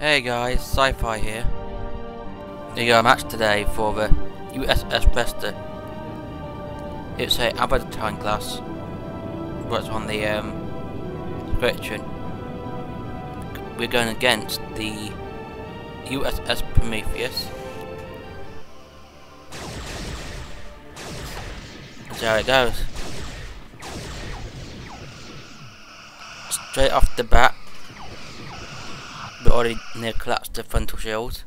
Hey guys, Sci-Fi here. We got a match today for the USS Vesta. It's a Aventine class, but it's on the um, description. We're going against the USS Prometheus. That's how it goes. Straight off the bat, already near collapsed the frontal shield.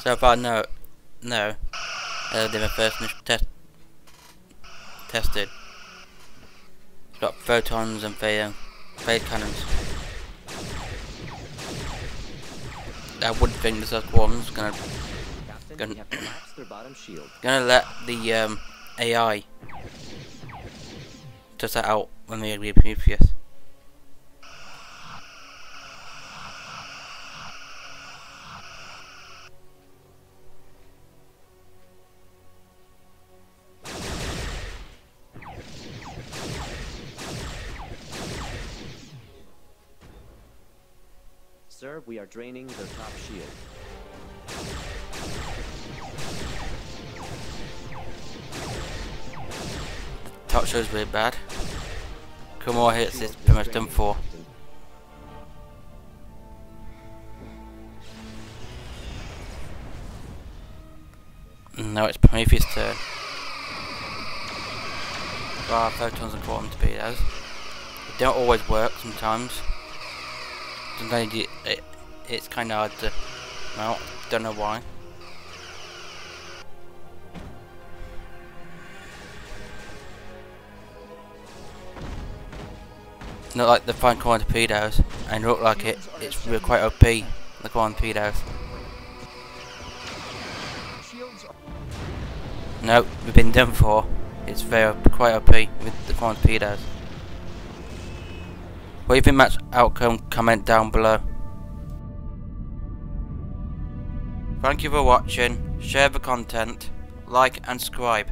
So far, no, no, uh, they were first test tested. Got photons and phase, phase cannons. I would think the South one's gonna Gonna- we have collapsed their bottom shield. gonna let the um, AI test that out when they agree Prometheus. Sir, we are draining their top shield. Top show's really bad. More hits, it's pretty much done for. Captain. No, it's Prometheus' turn. Ah, photons and quantum torpedoes. They don't always work sometimes. Sometimes you, it, it's kind of hard to. Well, don't know why. Not like the fine quantum torpedoes, and look like it. It's really quite OP. The quantum torpedoes. No, we've been done for. It's very quite OP with the quantum torpedoes. What do you think match outcome? Comment down below. Thank you for watching. Share the content, like and subscribe,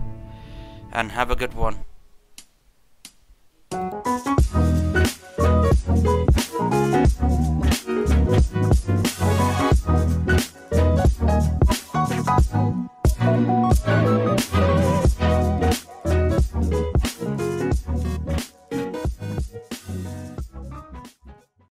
and have a good one.